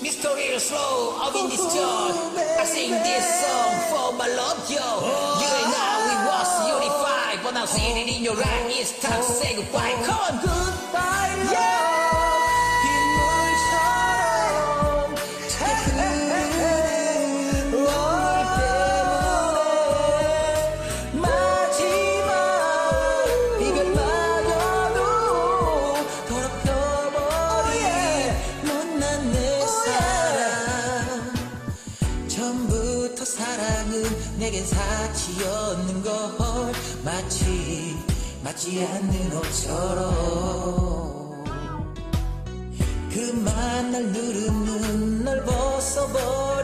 Mr. Real Slow up in this joint. I sing this song for my love, yo. You and I, we was unified, but now seeing it in your eyes, it's time to say goodbye. Come on, goodbye 사랑 처음부터 사랑은 내겐 사치였는 걸 마치 맞지 않는 옷처럼. 그만 날 누르는 널 벗어버릴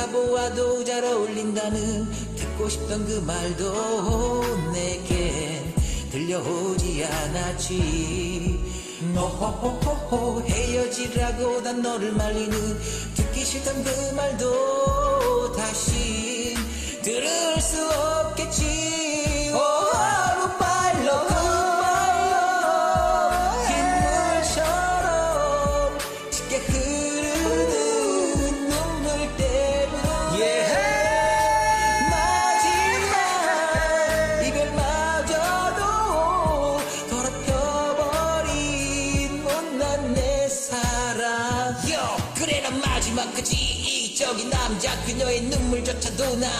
누가 보아도 잘 어울린다는 듣고 싶던 그 말도 내겐 들려오지 않았지. 노호호호호 헤어지라고 난 너를 말리는 듣기 싫던 그 말도 다시 난 마지막까지 이적인 남자 그녀의 눈물조차도 난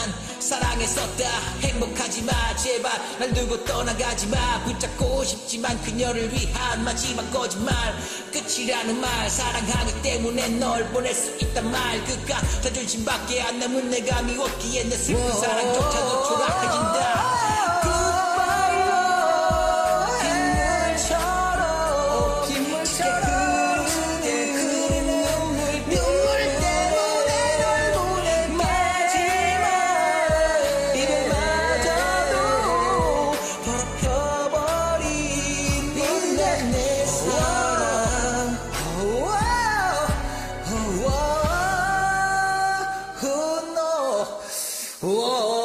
사랑했었다. 행복하지 마, 제발 날 두고 떠나가지 마. 붙잡고 싶지만 그녀를 위한 마지막 거짓말. 끝이라는 말, 사랑하기 때문에 널 보낼 수 있단 말. 그깟 자존심밖에 안 남은 내가 미웠기에 내 슬픈 사랑조차도 초라해진다. Whoa.